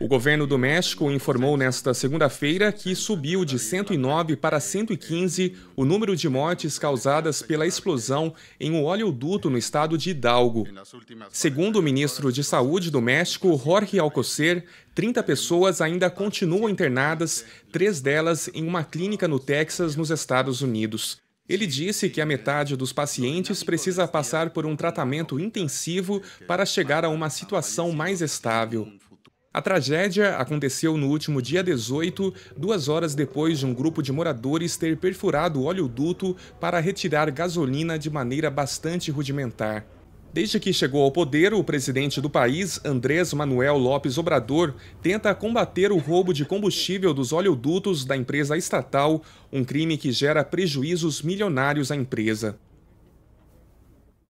O governo do México informou nesta segunda-feira que subiu de 109 para 115 o número de mortes causadas pela explosão em um oleoduto no estado de Hidalgo. Segundo o ministro de Saúde do México, Jorge Alcocer, 30 pessoas ainda continuam internadas, três delas em uma clínica no Texas, nos Estados Unidos. Ele disse que a metade dos pacientes precisa passar por um tratamento intensivo para chegar a uma situação mais estável. A tragédia aconteceu no último dia 18, duas horas depois de um grupo de moradores ter perfurado o oleoduto para retirar gasolina de maneira bastante rudimentar. Desde que chegou ao poder, o presidente do país, Andrés Manuel Lopes Obrador, tenta combater o roubo de combustível dos oleodutos da empresa estatal, um crime que gera prejuízos milionários à empresa.